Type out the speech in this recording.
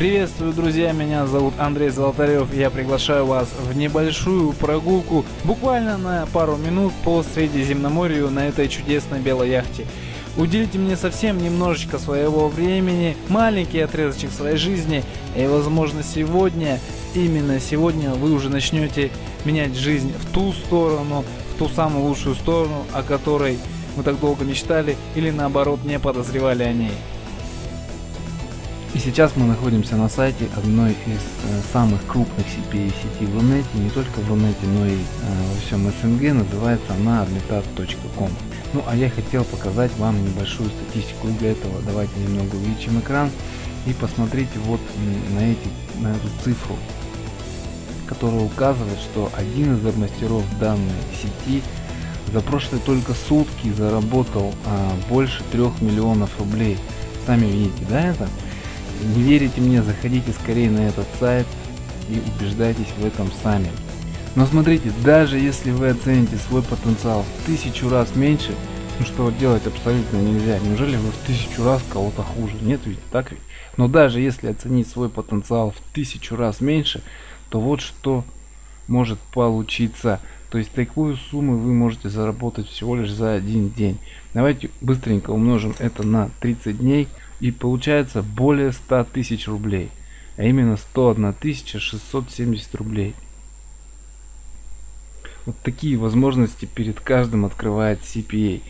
Приветствую, друзья, меня зовут Андрей Золотарев. Я приглашаю вас в небольшую прогулку, буквально на пару минут по Средиземноморью на этой чудесной белой яхте. Уделите мне совсем немножечко своего времени, маленький отрезочек своей жизни, и возможно сегодня, именно сегодня вы уже начнете менять жизнь в ту сторону, в ту самую лучшую сторону, о которой мы так долго мечтали или наоборот не подозревали о ней. И сейчас мы находимся на сайте одной из э, самых крупных CPA сетей в Рунете, не только в Рунете, но и э, во всем СНГ, называется она admitat.com. Ну а я хотел показать вам небольшую статистику, для этого давайте немного увеличим экран и посмотрите вот на, эти, на эту цифру, которая указывает, что один из мастеров данной сети за прошлые только сутки заработал а, больше трех миллионов рублей. Сами видите, да, это? Не верите мне, заходите скорее на этот сайт и убеждайтесь в этом сами. Но смотрите, даже если вы оцените свой потенциал в тысячу раз меньше, ну что делать абсолютно нельзя. Неужели вы в тысячу раз кого-то хуже? Нет ведь, так ведь? Но даже если оценить свой потенциал в тысячу раз меньше, то вот что может получиться. То есть такую сумму вы можете заработать всего лишь за один день. Давайте быстренько умножим это на 30 дней. И получается более 100 тысяч рублей. А именно 101 670 рублей. Вот такие возможности перед каждым открывает CPA.